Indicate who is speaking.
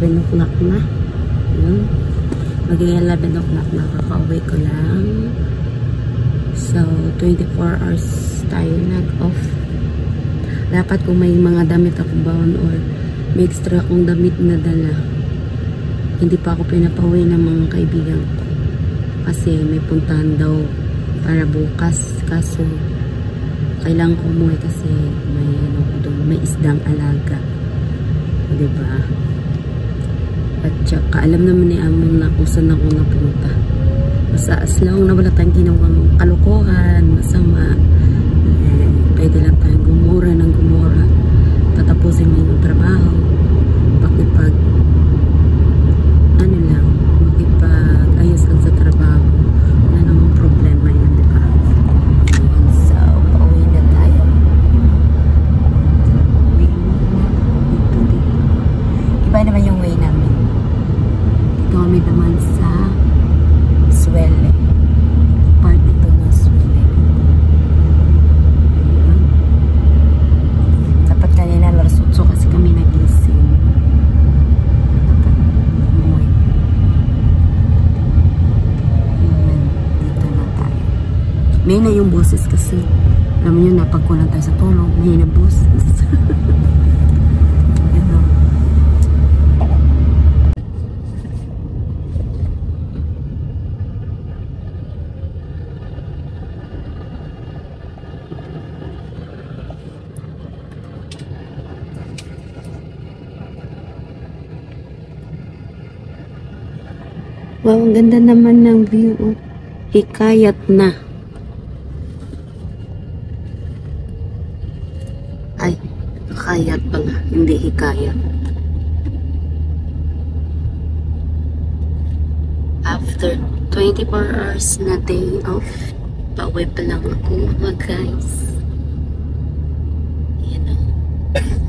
Speaker 1: 11 o'clock na. Yun. Maging 11 o'clock na. Kakauwi ko lang. So, 24 hours tayo nag-off. Dapat kung may mga damit ako baon or may extra akong damit na dala, hindi pa ako pinapauwi ng mga kaibigan ko. Kasi may puntahan daw para bukas. Kaso, kailangan ko umuwi kasi may ano may isdang alaga. O, diba? At saka, alam naman ni Amon na kung saan ako napunta. Basta as long na wala tayong ginawang kalukuhan, masama, eh, pwede lang tayong gumura ng gumura. Tatapusin mo yung trabaho. Pakipag, ano lang, makipag ayos lang sa trabaho. Wala namang problema yun, di ba? Ayan, so, pauwi na tayo. Uwi dito, dito. Iba naman yung way namin. Dito kami naman sa Swelle. Part ito ng Swelle. Ayan. Dapat kanina alas 8 kasi kami nagising. Dapat umuwi. Ayan, dito na tayo. May na yung boses kasi. Alam yun, napagkulang tayo sa tulong. May na boses. Wow, ang ganda naman ng view. oh. Hikayat na. Hikayat pala, hindi hikayat. After 24 hours na day off, pauwi pa lang ako mga guys. Yan o.